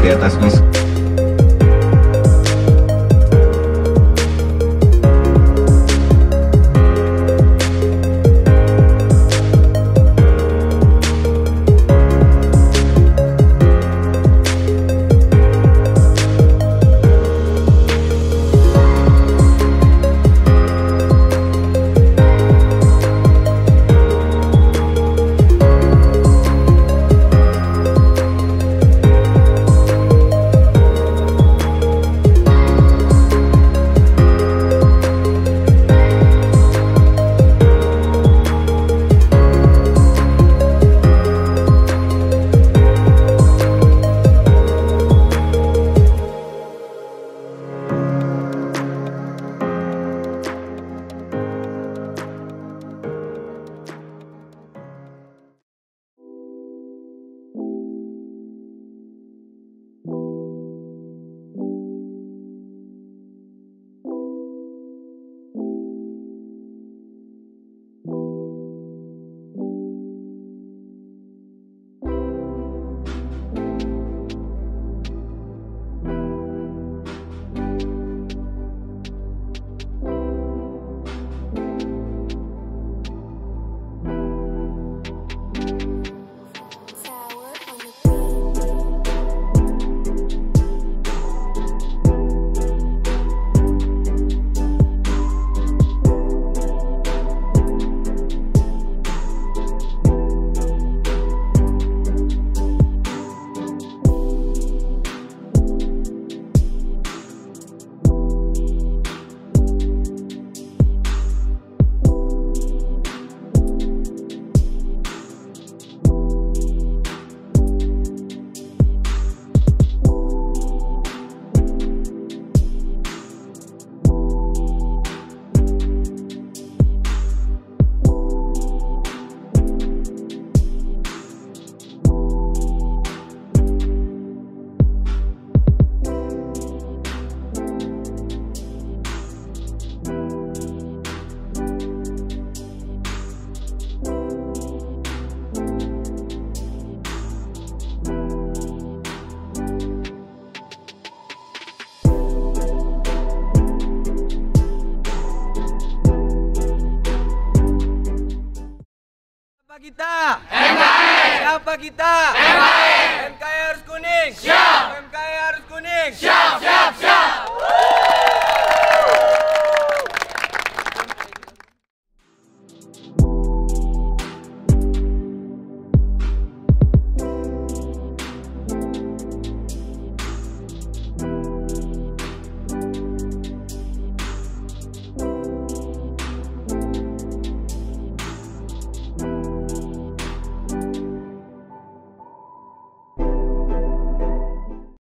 di atas mas kita? MKM. Siapa kita? MKM. MKM harus kuning. Siap. MKM harus kuning. Siap, siap, siap.